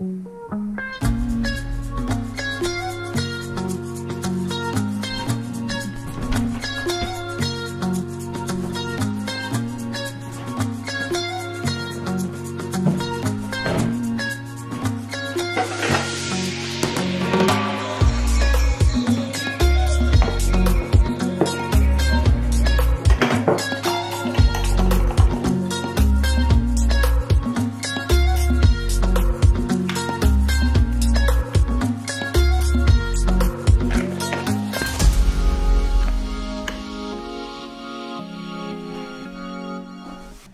음.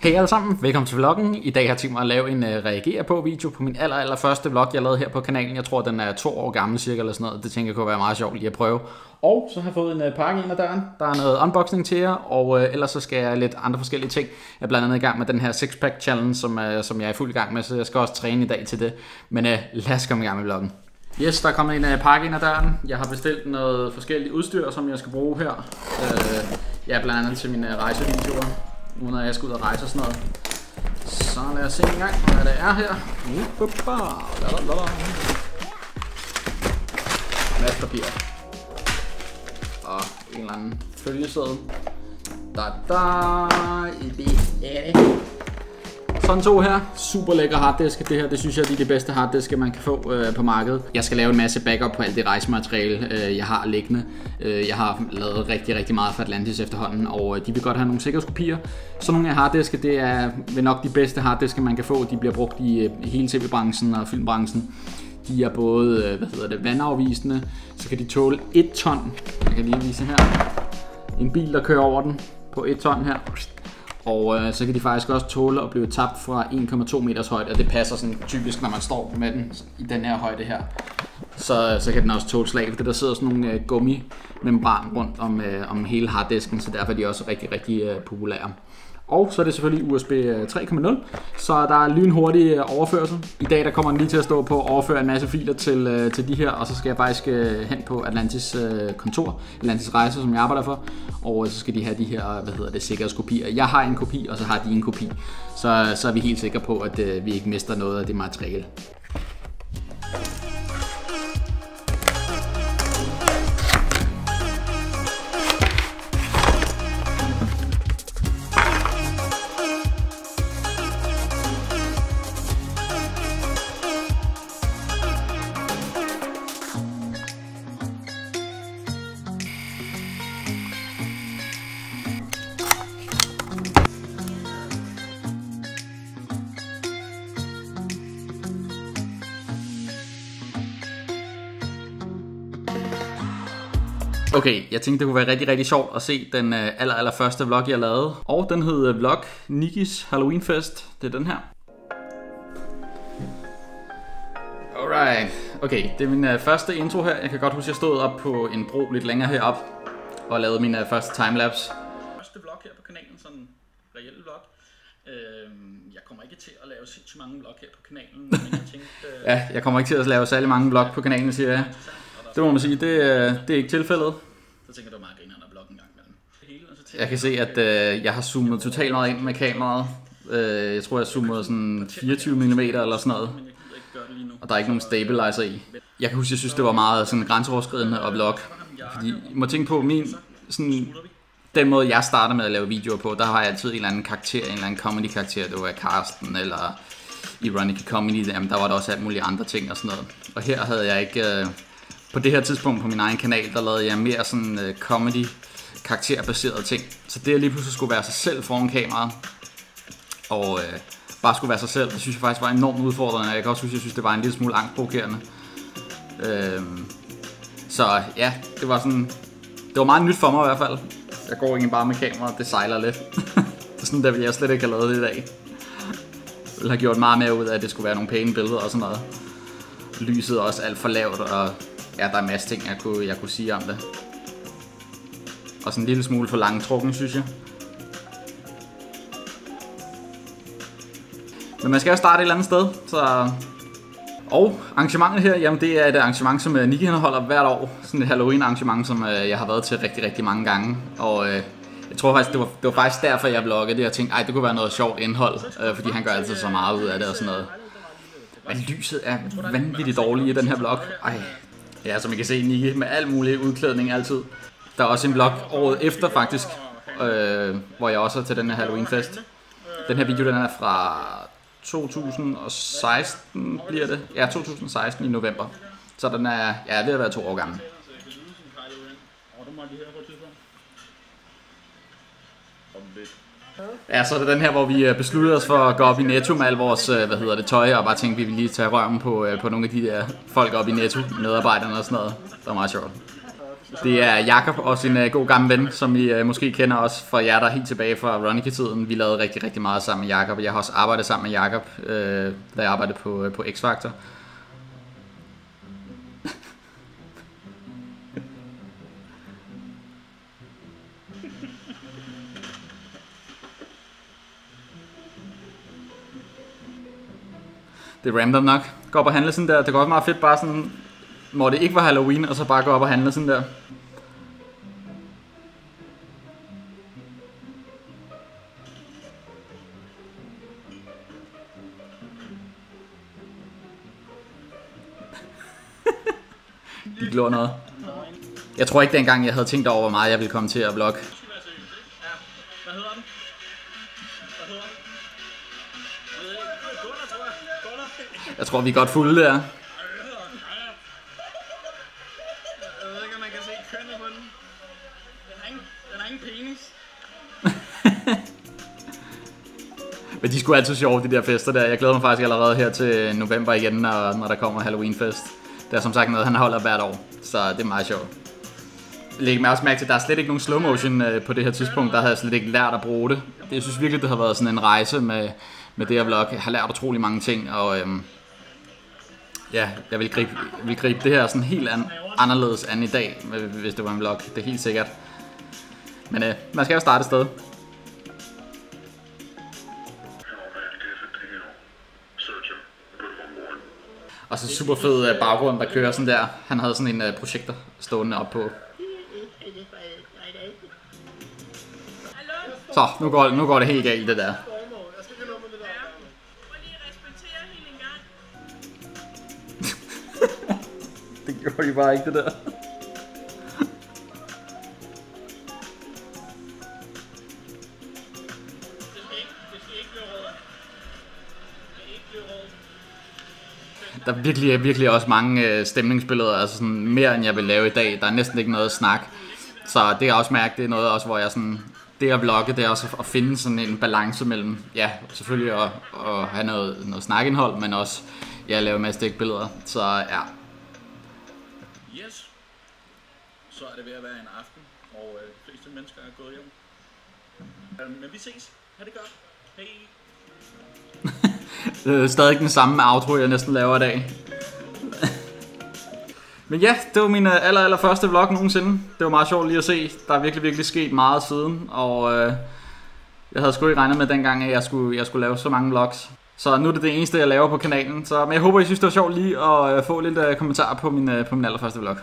Hej alle sammen, velkommen til vloggen. I dag har jeg tænkt mig at lave en uh, reagere på video på min aller, aller første vlog, jeg lavede her på kanalen. Jeg tror, den er to år gammel cirka eller sådan noget. Det tænker jeg kunne være meget sjovt lige at prøve. Og så har jeg fået en uh, pakke ind ad døren. Der er noget unboxing til jer, og uh, ellers så skal jeg lidt andre forskellige ting. Jeg er blandt andet i gang med den her six-pack challenge, som, uh, som jeg er i fuld gang med, så jeg skal også træne i dag til det. Men uh, lad os komme i gang med vloggen. Yes, der er kommet en uh, pakke ind ad døren. Jeg har bestilt noget forskelligt udstyr, som jeg skal bruge her. Uh, ja, blandt andet til mine uh, rejsevideoer nu når jeg skal ud og rejse og sådan noget. Så lad os se en gang, hvad det er her. Masse papir. Og en eller anden følgeseddel. Da da, det er det. Sådan to her. Super lækker harddisk. Det her, det synes jeg, det er de bedste harddiske, man kan få øh, på markedet. Jeg skal lave en masse backup på alt det rejsemateriale, øh, jeg har liggende. Øh, jeg har lavet rigtig, rigtig meget for Atlantis efterhånden, og øh, de vil godt have nogle sikkerhedskopier. Så nogle af harddiske, det er vel nok de bedste harddiske, man kan få. De bliver brugt i øh, hele tv-branchen og filmbranchen. De er både, øh, hvad hedder det, vandafvisende, så kan de tåle 1 ton. Jeg kan lige vise her. En bil, der kører over den på 1 ton her og øh, så kan de faktisk også tåle at blive tabt fra 1,2 meters højde, og det passer sådan typisk, når man står med den i den her højde her. Så, øh, så kan den også tåle slag, for der sidder sådan nogle øh, gummimembran rundt om, øh, om hele harddisken, så derfor er de også rigtig, rigtig øh, populære. Og så er det selvfølgelig USB 3.0, øh, så der er lynhurtig øh, overførsel. I dag der kommer den lige til at stå på at overføre en masse filer til, øh, til de her, og så skal jeg faktisk hen på Atlantis kontor, Atlantis Rejse, som jeg arbejder for, og så skal de have de her, hvad hedder det, sikkerhedskopier. Jeg har en kopi, og så har de en kopi, så, så er vi helt sikre på, at vi ikke mister noget af det materiale. Okay, jeg tænkte, det kunne være rigtig, rigtig sjovt at se den øh, aller, aller første vlog, jeg lavede. Og den hed øh, Vlog Nikis Halloween Fest. Det er den her. Alright. Okay, det er min øh, første intro her. Jeg kan godt huske, at jeg stod op på en bro lidt længere herop og lavede min øh, første timelapse. Første vlog her på kanalen, sådan en reel vlog. Øh, jeg kommer ikke til at lave sindssygt mange vlog her på kanalen, men jeg tænkte... Øh... ja, jeg kommer ikke til at lave særlig mange vlog på kanalen, siger jeg. Det må man sige, det, det er ikke tilfældet. Så tænker du meget griner, når bloggen gang imellem. Jeg kan se, at øh, jeg har zoomet totalt meget ind med kameraet. Øh, jeg tror, jeg zoomet sådan 24 mm eller sådan noget. Og der er ikke nogen stabilizer i. Jeg kan huske, jeg synes, det var meget sådan grænseoverskridende at vlog. Fordi I må tænke på, min, sådan, den måde, jeg starter med at lave videoer på, der har jeg altid en eller anden karakter, en eller anden comedy-karakter. Det var Carsten eller Ironic Comedy, jamen, der var der også alt mulige andre ting og sådan noget. Og her havde jeg ikke... Øh, på det her tidspunkt på min egen kanal, der lavede jeg mere sådan øh, comedy karakterbaserede ting. Så det at lige pludselig skulle være sig selv foran kameraet, og øh, bare skulle være sig selv, det synes jeg faktisk var enormt udfordrende. Jeg kan også huske, jeg synes, det var en lille smule angstprovokerende. Øh, så ja, det var sådan, det var meget nyt for mig i hvert fald. Jeg går egentlig bare med kamera, det sejler lidt. det er sådan, der ville jeg slet ikke have lavet det i dag. Jeg ville have gjort meget mere ud af, at det skulle være nogle pæne billeder og sådan noget. Lyset også alt for lavt, og ja, der er masser ting, jeg kunne, jeg kunne sige om det. Og sådan en lille smule for langtrukken, synes jeg. Men man skal jo starte et eller andet sted, så... Og arrangementet her, jamen det er et arrangement, som øh, Niki holder hvert år. Sådan et Halloween arrangement, som øh, jeg har været til rigtig, rigtig mange gange. Og øh, jeg tror faktisk, det var, det var faktisk derfor, jeg vloggede det. Jeg tænkte, ej, det kunne være noget sjovt indhold, øh, fordi han gør altid så meget ud af det og sådan noget. Men lyset er vanvittigt dårligt i den her vlog. Ej. Ja, som I kan se, Nike med al mulig udklædning altid. Der er også en vlog året efter faktisk, øh, hvor jeg også er til den her Halloween-fest. Den her video, den er fra 2016 bliver det. Ja, 2016 i november. Så den er, ja, ved at være to år gammel. Ja, så er det den her, hvor vi øh, besluttede os for at gå op i Netto med al vores, øh, hvad hedder det, tøj, og bare tænkte, vi ville lige tage røven på, øh, på nogle af de der folk op i Netto, medarbejderne og sådan noget. Det var meget sjovt. Det er Jakob og sin uh, god gamle ven, som I uh, måske kender også fra jer, der er helt tilbage fra Ronicky-tiden. Vi lavede rigtig, rigtig meget sammen med Jakob. Jeg har også arbejdet sammen med Jakob, uh, da jeg arbejdede på, uh, på X-Factor. Det er random nok. Gå op og handle sådan der. Det går også meget fedt bare sådan, hvor det ikke var Halloween, og så bare gå op og handle sådan der. De glor noget. Jeg tror ikke dengang, jeg havde tænkt over, hvor meget jeg ville komme til at vlogge. Jeg. Tror, vi er godt fulde der. Jeg ved ikke, om man kan se kønnet på den. Den har ingen, den har ingen penis. Men de skulle altid sjove, de der fester der. Jeg glæder mig faktisk allerede her til november igen, når, når der kommer Halloween-fest. Det er som sagt noget, han holder hvert år, så det er meget sjovt. Læg mig også mærke til, at der er slet ikke nogen slow motion øh, på det her tidspunkt. Der havde jeg slet ikke lært at bruge det. Jeg synes virkelig, det har været sådan en rejse med, med det her vlog. Jeg har lært utrolig mange ting, og øhm, ja, jeg vil gribe, vil gribe det her sådan helt an, anderledes an i dag, hvis det var en vlog. Det er helt sikkert. Men øh, man skal jo starte et sted. Og så super fed øh, baggrund, der kører sådan der. Han havde sådan en øh, uh, projekter stående op på. Så, nu går, nu går det helt galt, det der. Det gjorde de bare ikke, det der. Det ikke, det ikke. Det ikke. Der er virkelig, virkelig også mange øh, stemningsbilleder, altså sådan mere end jeg vil lave i dag. Der er næsten ikke noget snak. Så det er også mærke, det er noget også, hvor jeg sådan, det at vlogge, det er også at finde sådan en balance mellem, ja, selvfølgelig at, at have noget, noget snakindhold, men også, ja, lave en masse stikbilleder. Så ja, Så er det ved at være en aften, og øh, de fleste mennesker er gået hjem. Øhm, men vi ses. Ha' det godt. Hej. Det er stadig den samme outro, jeg næsten laver i dag. Men ja, det var min øh, aller, aller første vlog nogensinde. Det var meget sjovt lige at se. Der er virkelig, virkelig sket meget siden. Og øh, jeg havde sgu ikke regnet med dengang, at jeg skulle, jeg skulle lave så mange vlogs. Så nu er det det eneste, jeg laver på kanalen. Så, men jeg håber, I synes, det var sjovt lige at øh, få lidt øh, kommentarer på min, øh, på min allerførste vlog.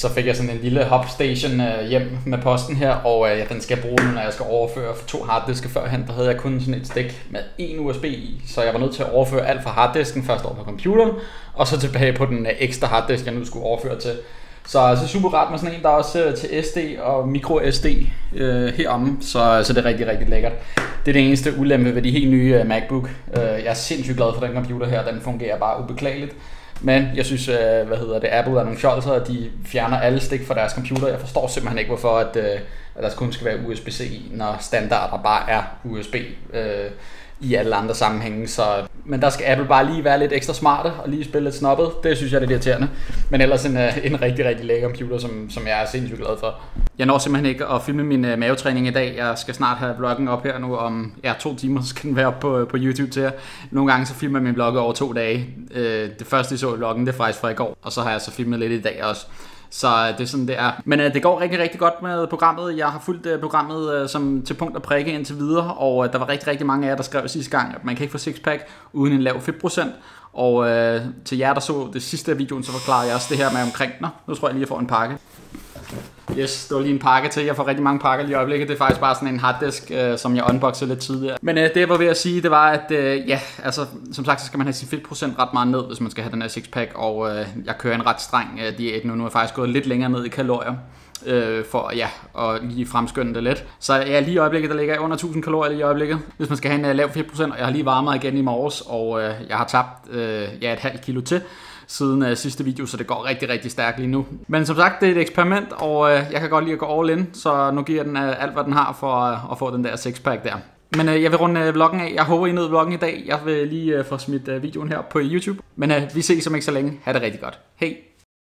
Så fik jeg sådan en lille hopstation øh, hjem med posten her, og øh, ja, den skal jeg bruge nu, når jeg skal overføre for to harddiske førhen. Der havde jeg kun sådan et stik med en USB i, så jeg var nødt til at overføre alt fra harddisken først over på computeren, og så tilbage på den øh, ekstra harddisk, jeg nu skulle overføre til. Så altså super rart med sådan en, der er også øh, til SD og micro SD øh, heromme, så, øh, så det er rigtig, rigtig lækkert. Det er det eneste ulempe ved de helt nye øh, MacBook. Øh, jeg er sindssygt glad for den computer her, den fungerer bare ubeklageligt. Men jeg synes, øh, hvad hedder det, Apple er nogle fjolser, at de fjerner alle stik fra deres computer. Jeg forstår simpelthen ikke, hvorfor at, øh, at der kun skal være USB-C når standarder bare er USB øh, i alle andre sammenhænge. Så, men der skal Apple bare lige være lidt ekstra smarte og lige spille lidt snobbet. Det synes jeg er lidt irriterende. Men ellers en, øh, en rigtig, rigtig lækker computer, som, som jeg er sindssygt glad for. Jeg når simpelthen ikke at filme min uh, mavetræning i dag. Jeg skal snart have vloggen op her nu om ja, to timer, så skal den være på, øh, på YouTube til jer. Nogle gange så filmer jeg min vlog over to dage. Uh, det første, I så i vloggen, det er faktisk fra i går. Og så har jeg så filmet lidt i dag også. Så øh, det er sådan, det er. Men øh, det går rigtig, rigtig godt med programmet. Jeg har fulgt øh, programmet øh, som til punkt og prikke indtil videre, og øh, der var rigtig, rigtig mange af jer, der skrev sidste gang, at man kan ikke få sixpack uden en lav fedtprocent. Og øh, til jer, der så det sidste af videoen, så forklarede jeg også det her med omkring. Nå, nu tror jeg lige, jeg får en pakke. Yes, det var lige en pakke til. Jeg får rigtig mange pakker lige i øjeblikket. Det er faktisk bare sådan en harddisk, øh, som jeg unboxede lidt tidligere. Men øh, det jeg var ved at sige, det var, at øh, ja, altså, som sagt, så skal man have sin fedtprocent ret meget ned, hvis man skal have den her sixpack. Og øh, jeg kører en ret streng øh, diæt nu. Nu er jeg faktisk gået lidt længere ned i kalorier øh, for ja, at lige fremskynde det lidt. Så ja, lige i øjeblikket, der ligger jeg under 1000 kalorier lige i øjeblikket, hvis man skal have en uh, lav fedtprocent, og jeg har lige varmet igen i morges, og øh, jeg har tabt øh, ja, et halvt kilo til siden uh, sidste video, så det går rigtig, rigtig stærkt lige nu. Men som sagt, det er et eksperiment, og uh, jeg kan godt lide at gå all in, så nu giver den uh, alt, hvad den har for uh, at få den der sixpack der. Men uh, jeg vil runde uh, vloggen af. Jeg håber, I nød vloggen i dag. Jeg vil lige uh, få smidt uh, videoen her på YouTube. Men uh, vi ses om ikke så længe. Ha' det rigtig godt. Hej!